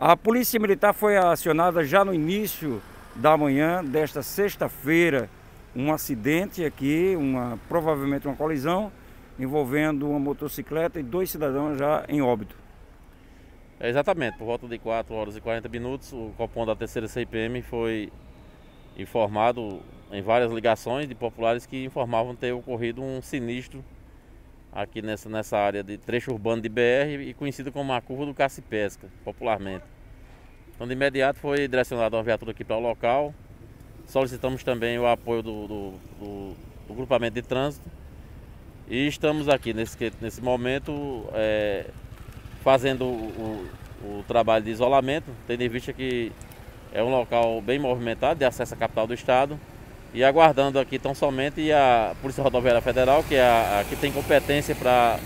A Polícia Militar foi acionada já no início da manhã desta sexta-feira. Um acidente aqui, uma, provavelmente uma colisão, envolvendo uma motocicleta e dois cidadãos já em óbito. É exatamente, por volta de 4 horas e 40 minutos, o Copom da terceira CIPM foi informado em várias ligações de populares que informavam ter ocorrido um sinistro aqui nessa, nessa área de trecho urbano de BR e conhecido como a curva do Caça-Pesca, popularmente. Então de imediato foi direcionada uma viatura aqui para o local. Solicitamos também o apoio do, do, do, do grupamento de trânsito. E estamos aqui nesse, nesse momento é, fazendo o, o, o trabalho de isolamento, tendo em vista que é um local bem movimentado de acesso à capital do estado e aguardando aqui tão somente a Polícia Rodoviária Federal, que, é a, a que tem competência para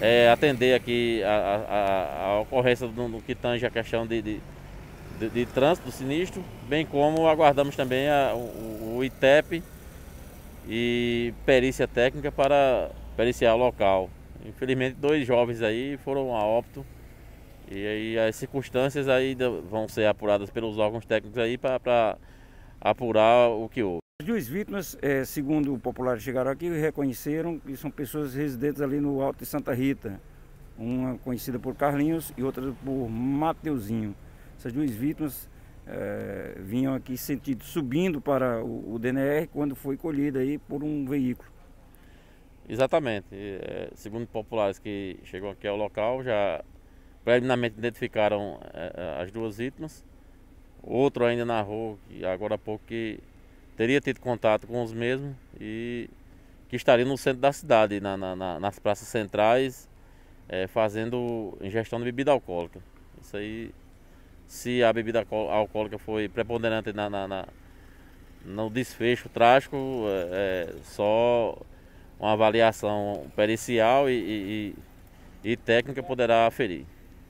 é, atender aqui a, a, a ocorrência do, do, que tange a questão de, de, de, de, trânsito sinistro, bem como aguardamos também o, o ITEP e perícia técnica para periciar o local. Infelizmente dois jovens aí foram a óbito e aí as circunstâncias aí vão ser apuradas pelos órgãos técnicos aí para apurar o que houve. As duas vítimas, é, segundo o popular chegaram aqui, reconheceram que são pessoas residentes ali no Alto de Santa Rita. Uma conhecida por Carlinhos e outra por Mateuzinho. Essas duas vítimas é, vinham aqui sentido subindo para o, o, DNR quando foi colhida aí por um veículo. Exatamente. É, segundo populares que chegou aqui ao local, já preliminarmente identificaram é, as duas vítimas Outro ainda narrou, que agora há pouco, que teria tido contato com os mesmos e que estaria no centro da cidade, na, na, nas praças centrais, é, fazendo ingestão de bebida alcoólica. Isso aí, se a bebida alcoólica foi preponderante na, na no desfecho trágico, é, só uma avaliação pericial e, e, e técnica poderá aferir.